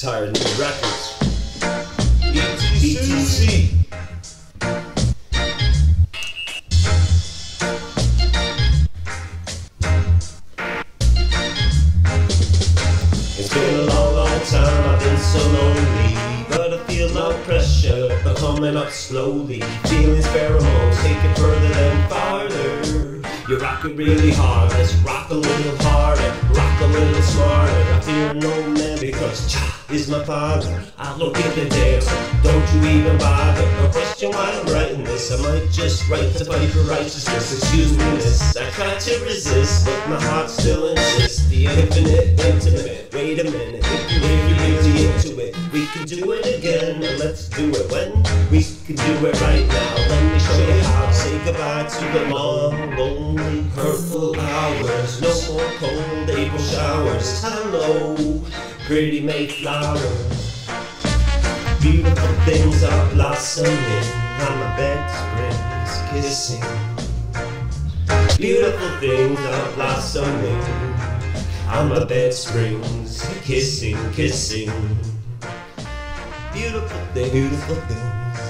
Higher Than You Records. ETC. It's been a long, long time, I've been so lonely. But I feel no pressure, but coming up slowly. Feelings pheromones, take it further than farther. You're rocking really hard, let's rock a little harder, rock a little smarter. Jah is my father. I don't give a damn, so don't you even bother. No question why I'm writing this. I might just write to fight for righteousness. Excuse me, miss. I try to resist, but my heart still insists. The infinite, intimate. Wait a minute, if you really into it, we can do it again. And let's do it when we can do it right now. Let me show you how to say goodbye to the long, lonely, hurtful hours. No more cold April showers. Hello, pretty Mayflowers. Beautiful things are blossoming on my bed springs kissing. Beautiful things are blossoming on my bed springs kissing, kissing. Beautiful things, beautiful things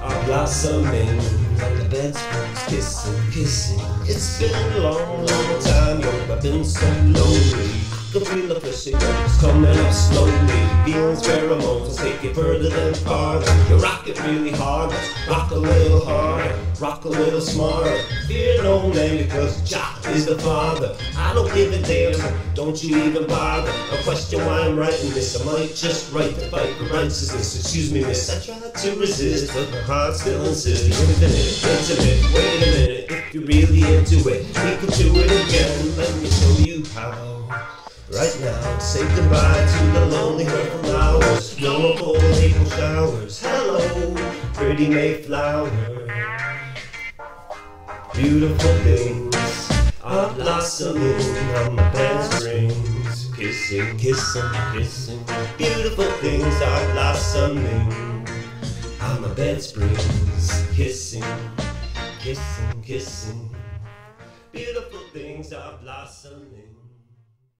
are blossoming on the bed springs kissing, kissing. It's been a long, long time, yo, I've been so lonely. The feel of pushing it's coming up slowly. Feelings, pheromones, take it further than farther. You rock it really hard, rock a little harder, rock a little smarter. Fear no man because Jah is the father. I don't give a damn, so don't you even bother. A question why I'm writing this, I might just write to fight for righteousness. Excuse me, miss, I try to resist, but my heart still insists. Infinite, intimate, wait a minute, if you're really into it, we can do it again. Right now, say goodbye to the lonely hurtful hours. No more April showers. Hello, pretty Mayflower. Beautiful things are blossoming on my bed springs. Kissing, kissing, kissing. Beautiful things are blossoming on my bed springs. Kissing, kissing, kissing. Beautiful things are blossoming.